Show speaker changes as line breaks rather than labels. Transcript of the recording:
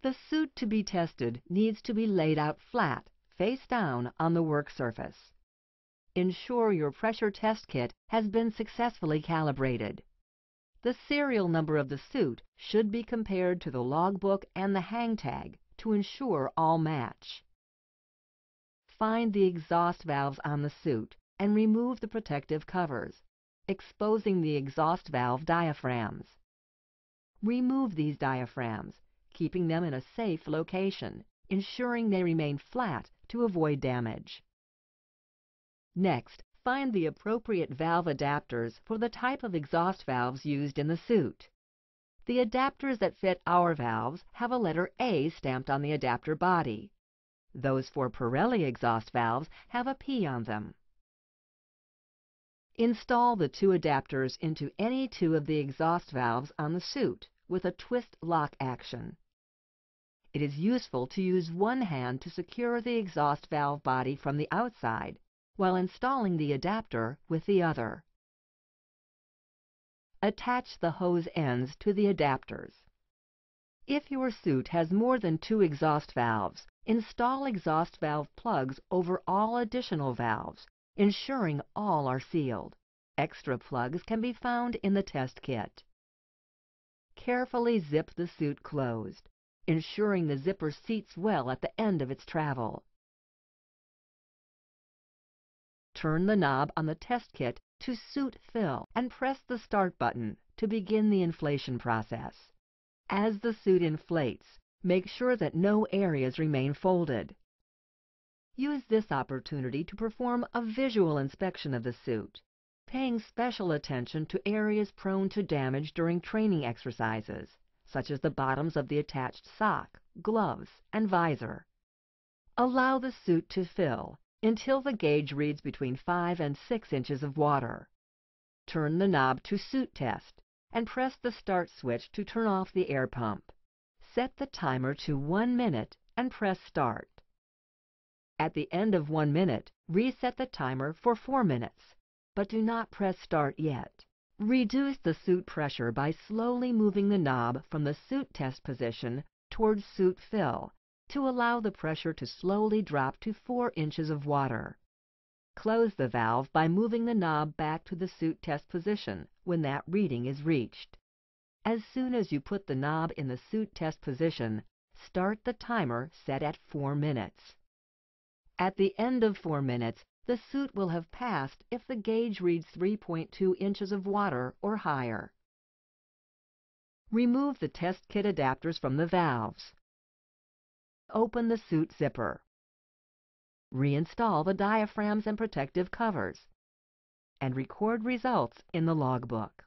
The suit to be tested needs to be laid out flat, face down, on the work surface. Ensure your pressure test kit has been successfully calibrated. The serial number of the suit should be compared to the logbook and the hang tag to ensure all match. Find the exhaust valves on the suit and remove the protective covers, exposing the exhaust valve diaphragms. Remove these diaphragms, keeping them in a safe location, ensuring they remain flat to avoid damage. Next, find the appropriate valve adapters for the type of exhaust valves used in the suit. The adapters that fit our valves have a letter A stamped on the adapter body. Those for Pirelli exhaust valves have a P on them. Install the two adapters into any two of the exhaust valves on the suit with a twist lock action. It is useful to use one hand to secure the exhaust valve body from the outside while installing the adapter with the other. Attach the hose ends to the adapters. If your suit has more than two exhaust valves, install exhaust valve plugs over all additional valves, ensuring all are sealed. Extra plugs can be found in the test kit. Carefully zip the suit closed, ensuring the zipper seats well at the end of its travel. Turn the knob on the test kit to suit fill and press the start button to begin the inflation process. As the suit inflates, make sure that no areas remain folded. Use this opportunity to perform a visual inspection of the suit, paying special attention to areas prone to damage during training exercises, such as the bottoms of the attached sock, gloves, and visor. Allow the suit to fill until the gauge reads between 5 and 6 inches of water. Turn the knob to Suit Test and press the start switch to turn off the air pump. Set the timer to 1 minute and press Start. At the end of 1 minute, reset the timer for 4 minutes, but do not press Start yet. Reduce the suit pressure by slowly moving the knob from the suit test position towards suit fill to allow the pressure to slowly drop to 4 inches of water. Close the valve by moving the knob back to the suit test position when that reading is reached. As soon as you put the knob in the suit test position, start the timer set at 4 minutes. At the end of 4 minutes, the suit will have passed if the gauge reads 3.2 inches of water or higher. Remove the test kit adapters from the valves. Open the suit zipper. Reinstall the diaphragms and protective covers. And record results in the logbook.